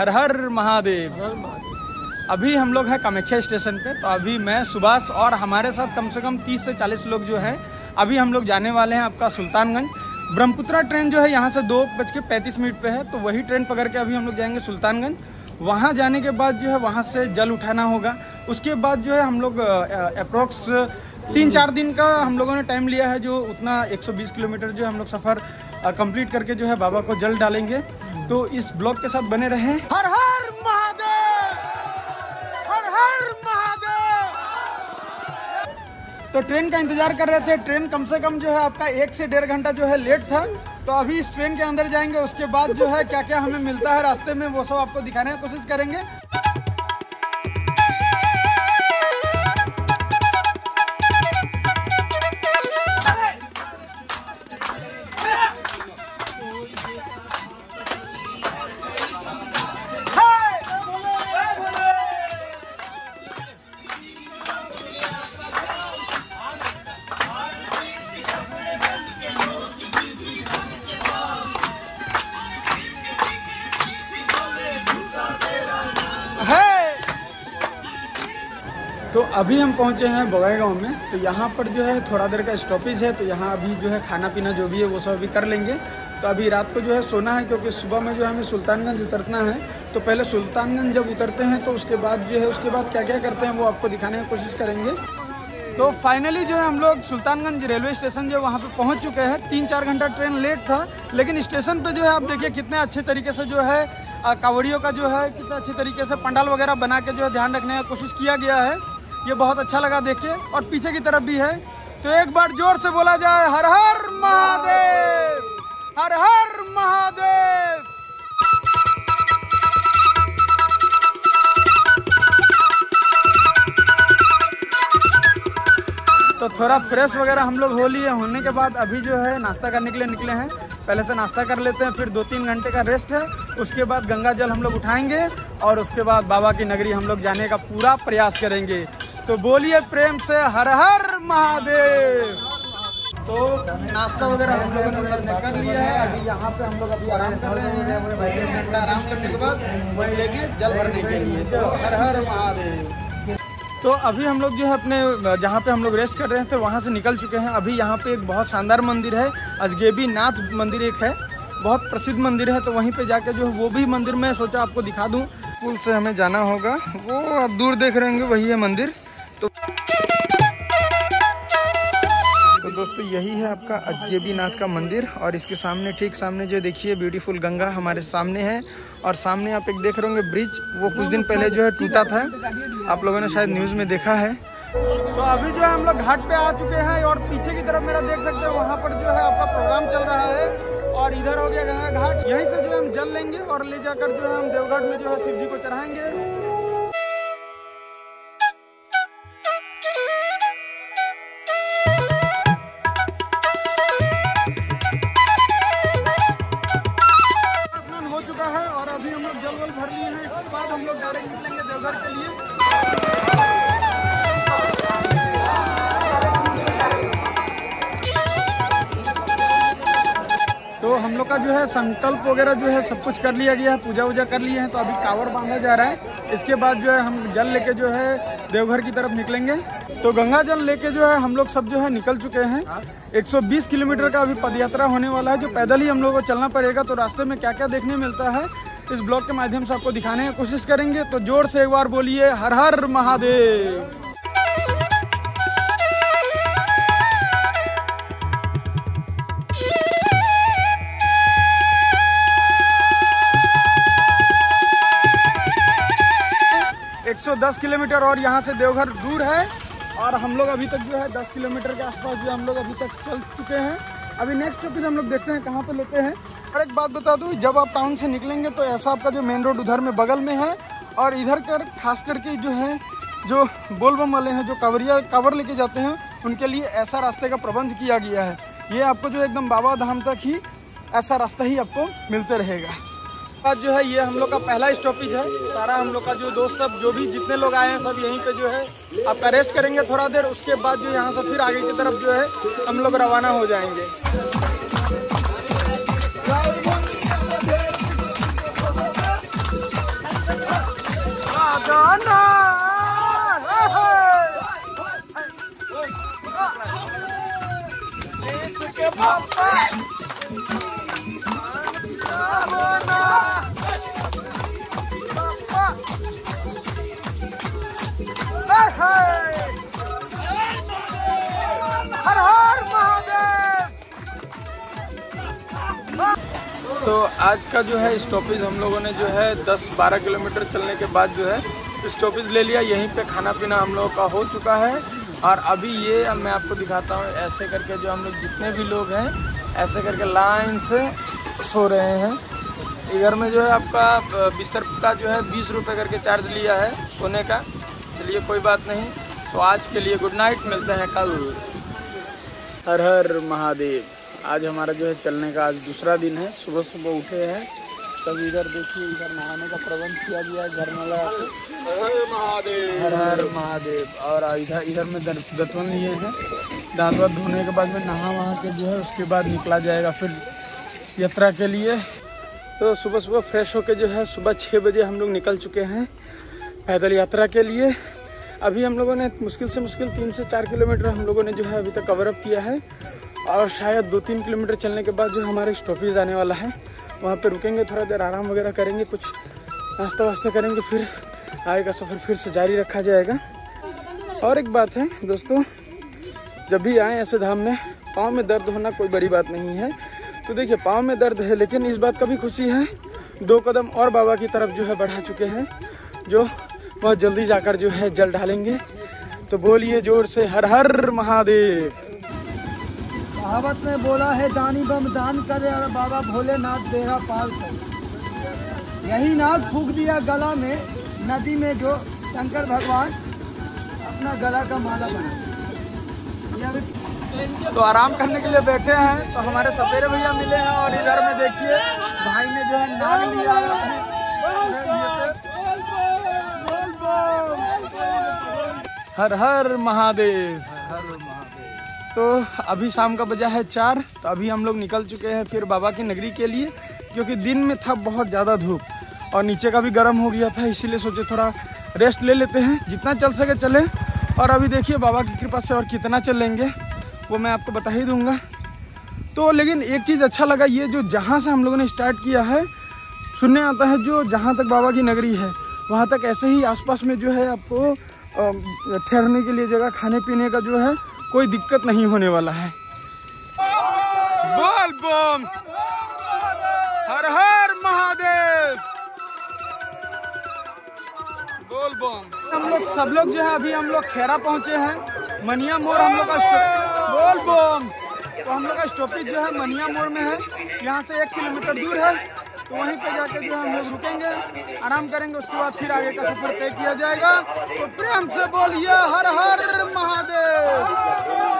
हर हर महादेव। अभी हम लोग हैं कामाख्या स्टेशन पे तो अभी मैं, सुभाष और हमारे साथ कम से कम 30 से 40 लोग जो है, अभी हम लोग जाने वाले हैं आपका सुल्तानगंज। ब्रह्मपुत्रा ट्रेन जो है यहाँ से दो बज के पैंतीस मिनट पे है तो वही ट्रेन पकड़ के अभी हम लोग जाएँगे सुल्तानगंज। वहाँ जाने के बाद जो है वहाँ से जल उठाना होगा। उसके बाद जो है हम लोग अप्रोक्स तीन चार दिन का हम लोगों ने टाइम लिया है जो उतना 120 किलोमीटर जो है हम लोग सफ़र कंप्लीट करके जो है बाबा को जल डालेंगे। तो इस ब्लॉग के साथ बने रहें। हर हर महादेव! हर हर महादेव! तो ट्रेन का इंतज़ार कर रहे थे। ट्रेन कम से कम जो है आपका एक से डेढ़ घंटा जो है लेट था। तो अभी इस ट्रेन के अंदर जाएँगे उसके बाद जो है क्या क्या हमें मिलता है रास्ते में वो सब आपको दिखाने की कोशिश करेंगे। अभी हम पहुँचे हैं बगाई गाँव में तो यहाँ पर जो है थोड़ा देर का स्टॉपेज है तो यहाँ अभी जो है खाना पीना जो भी है वो सब अभी कर लेंगे। तो अभी रात को जो है सोना है, क्योंकि सुबह में जो है हमें सुल्तानगंज उतरना है। तो पहले सुल्तानगंज जब उतरते हैं तो उसके बाद जो है, उसके बाद क्या क्या करते हैं वो आपको दिखाने की कोशिश करेंगे। तो फाइनली जो है हम लोग सुल्तानगंज रेलवे स्टेशन जो वहाँ पे पहुँच चुके हैं। तीन चार घंटा ट्रेन लेट था, लेकिन स्टेशन पे जो है आप देखिए कितने अच्छे तरीके से जो है कावड़ियों का जो है, कितने अच्छे तरीके से पंडाल वगैरह बना के जो है ध्यान रखने का कोशिश किया गया है। ये बहुत अच्छा लगा देख के और पीछे की तरफ़ भी है। तो एक बार ज़ोर से बोला जाए, हर हर महादेव, हर हर महादेव। तो थोड़ा फ्रेश वगैरह हम लोग हो लिए। होने के बाद अभी जो है, नाश्ता करने के लिए निकले हैं। पहले से नाश्ता कर लेते हैं, फिर दो तीन घंटे का रेस्ट है। उसके बाद गंगा जल हम लोग उठाएँगे, और उसके बाद बाबा की नगरी हम लोग जाने का पूरा प्रयास करेंगे। तो बोलिए प्रेम से हर हर महादेव। तो नाश्ता वगैरह हम लोगों ने सबने कर लिया है। अभी यहाँ पे हम लोग अभी आराम कर रहे हैं। घंटा आराम करने के बाद वही लेंगे जल भरने के लिए। तो हर हर महादेव। तो अभी हम लोग जो है अपने, जहाँ पे हम लोग रेस्ट कर रहे थे वहाँ से निकल चुके हैं। अभी यहाँ पे एक बहुत शानदार मंदिर है। अजगेबी नाथ मंदिर एक है। बहुत प्रसिद्ध मंदिर है। तो वहीं पे जाके जो है वो भी मंदिर मैं सोचा आपको दिखा दूँ। पुल से हमें जाना होगा। वो आप दूर देख रहे होंगे, वही है मंदिर। दोस्तों, यही है आपका अजगेबी नाथ का मंदिर। और इसके सामने, ठीक सामने जो देखिए ब्यूटीफुल गंगा हमारे सामने है। और सामने आप एक देख रहे होंगे ब्रिज वो कुछ दिन पहले जो है टूटा था। आप लोगों ने शायद न्यूज़ में देखा है। तो अभी जो है हम लोग घाट पे आ चुके हैं और पीछे की तरफ़ मेरा देख सकते हैं, वहाँ पर जो है आपका प्रोग्राम चल रहा है। और इधर हो गया गंगा घाट। यहीं से जो है हम जल लेंगे और ले जाकर जो है हम देवघाट में जो है शिव जी को चढ़ाएँगे। चुका है और अभी हम लोग जलवल भर लिए हैं। इसके बाद हम लोग डायरेक्ट निकलेंगे देवघर के लिए। हम लोग का जो है संकल्प वगैरह जो है सब कुछ कर लिया गया है, पूजा वूजा कर लिए हैं तो अभी कावड़ बांधा जा रहा है। इसके बाद जो है हम जल लेके जो है देवघर की तरफ़ निकलेंगे। तो गंगा जल लेके जो है हम लोग सब जो है निकल चुके हैं। 120 किलोमीटर का अभी पदयात्रा होने वाला है, जो पैदल ही हम लोग को चलना पड़ेगा। तो रास्ते में क्या क्या देखने मिलता है, इस ब्लॉग के माध्यम से आपको दिखाने की कोशिश करेंगे। तो ज़ोर से एक बार बोलिए, हर हर महादेव। एक सौ दस किलोमीटर और यहाँ से देवघर दूर है और हम लोग अभी तक जो है दस किलोमीटर के आसपास जो हम लोग अभी तक चल चुके हैं। अभी नेक्स्ट स्टॉपेज हम लोग देखते हैं, कहाँ पर लेते हैं। और एक बात बता दूँ, जब आप टाउन से निकलेंगे तो ऐसा आपका जो मेन रोड उधर में बगल में है और इधर कर, खास करके जो है, जो बोलबम वाले हैं, जो कवरिया, कवर लेके जाते हैं, उनके लिए ऐसा रास्ते का प्रबंध किया गया है। ये आपको जो एकदम बाबा धाम तक ही ऐसा रास्ता ही आपको मिलते रहेगा। आज जो है, ये हम लोग का पहला स्टॉपेज है। सारा हम लोग का जो दोस्त सब, जो भी जितने लोग आए हैं सब यहीं पे जो है, आपका रेस्ट करेंगे थोड़ा देर, उसके बाद जो यहाँ से फिर आगे की तरफ़ जो है, हम लोग रवाना हो जाएँगे। अन्ना आज का जो है स्टॉपेज हम लोगों ने जो है 10-12 किलोमीटर चलने के बाद जो है स्टॉपेज ले लिया। यहीं पे खाना पीना हम लोगों का हो चुका है। और अभी ये अब मैं आपको दिखाता हूँ, ऐसे करके जो हम लोग जितने भी लोग हैं, ऐसे करके लाइन से सो रहे हैं। इधर में जो है आपका बिस्तर का जो है बीस रुपये करके चार्ज लिया है सोने का। चलिए, कोई बात नहीं। तो आज के लिए गुड नाइट, मिलते हैं कल। हर हर महादेव। आज हमारा जो है चलने का आज दूसरा दिन है। सुबह सुबह उठे हैं। तब इधर देखिए, इधर नहाने का प्रबंध किया गया है महादेव हर हर महादेव। और इधर इधर में दतवन लिए हैं। दांत वात धोने के बाद में नहा वहा के जो है, उसके बाद निकला जाएगा फिर यात्रा के लिए। तो सुबह सुबह फ्रेश होके जो है, सुबह छः बजे हम लोग निकल चुके हैं पैदल यात्रा के लिए। अभी हम लोगों ने मुश्किल से मुश्किल तीन से चार किलोमीटर हम लोगों ने जो है, अभी तक कवर अप किया है। और शायद दो तीन किलोमीटर चलने के बाद जो हमारे स्टॉपेज आने वाला है, वहाँ पे रुकेंगे, थोड़ा देर आराम वगैरह करेंगे, कुछ नाश्ता वास्ता करेंगे, फिर आगे का सफ़र, फिर से जारी रखा जाएगा। और एक बात है दोस्तों, जब भी आए ऐसे धाम में, पाँव में दर्द होना कोई बड़ी बात नहीं है। तो देखिए, पाँव में दर्द है, लेकिन इस बात का भी खुशी है, दो कदम और बाबा की तरफ़ जो है बढ़ा चुके हैं, जो बहुत जल्दी जाकर जो है जल डालेंगे तो बोलिए ज़ोर से, हर हर महादेव। कहावत में बोला है, दानी बम दान करे और बाबा भोलेनाथ बेड़ा पार कर। यही नाग फूक दिया गला में, नदी में जो शंकर भगवान अपना गला का माला बना तो आराम करने के लिए बैठे हैं तो हमारे सपेरे भैया मिले हैं और इधर में देखिए, भाई ने जो है नाग लिया है। हर हर महादेव हर महादेव। तो अभी शाम का बजा है चार तो अभी हम लोग निकल चुके हैं फिर बाबा की नगरी के लिए, क्योंकि दिन में था बहुत ज़्यादा धूप और नीचे का भी गर्म हो गया था, इसीलिए सोचे थोड़ा रेस्ट ले लेते हैं, जितना चल सके चलें। और अभी देखिए बाबा की कृपा से और कितना चलेंगे, वो मैं आपको बता ही दूँगा। तो लेकिन एक चीज़ अच्छा लगा ये, जो जहाँ से हम लोगों ने स्टार्ट किया है, सुनने आता है जो जहाँ तक बाबा की नगरी है, वहाँ तक ऐसे ही आसपास में जो है आपको ठहरने के लिए जगह खाने पीने का जो है कोई दिक्कत नहीं होने वाला है। बोल बम! हर हर महादेव! बोल बम! हम लोग सब लोग जो है, अभी हम लोग खेरा पहुँचे हैं। मनिया मोड़ हम लोग का बोल बम! तो हम लोग का स्टॉपेज जो है, मनिया मोड़ में है। यहाँ से एक किलोमीटर दूर है। तो वहीं पे जाके जो हम लोग रुकेंगे, आराम करेंगे, उसके बाद फिर आगे का सफ़र तय किया जाएगा। तो प्रेम से बोलिए, हर हर महादेव।